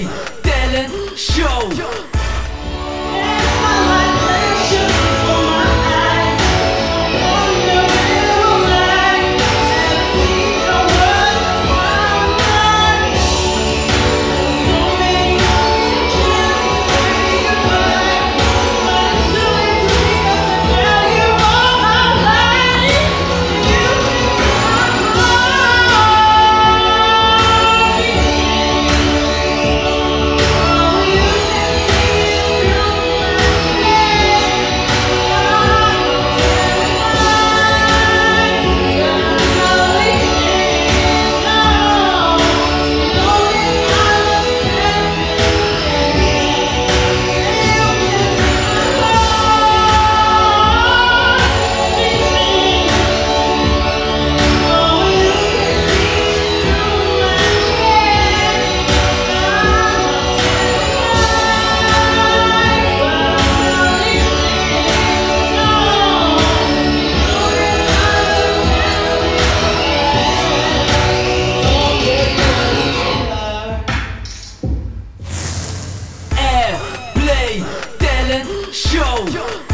Airplay show.